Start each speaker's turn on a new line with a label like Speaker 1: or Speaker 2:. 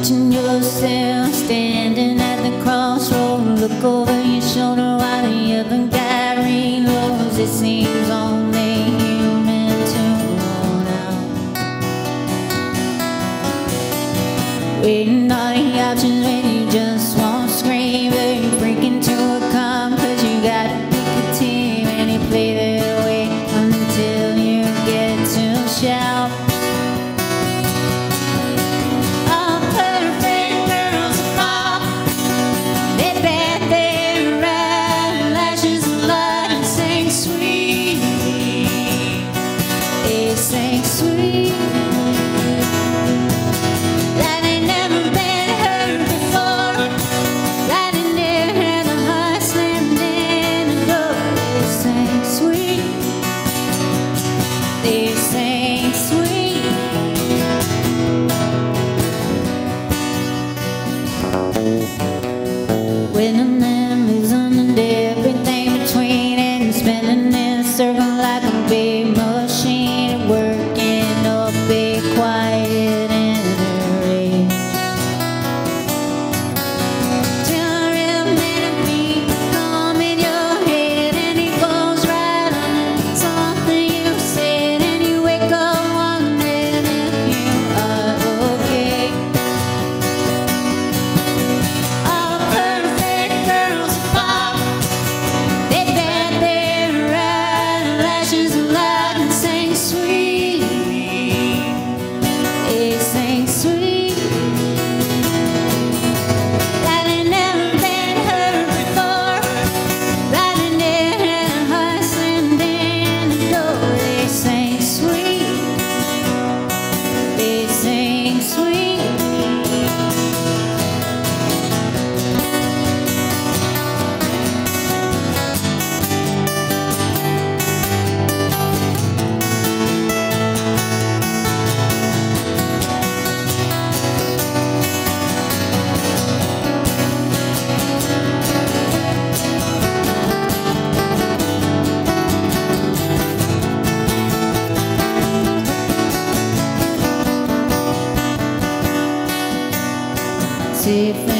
Speaker 1: Watching yourself standing at the crossroad, look over your shoulder while the other guy reloads. It seems only human to run out. Waiting on the options, When I'm safe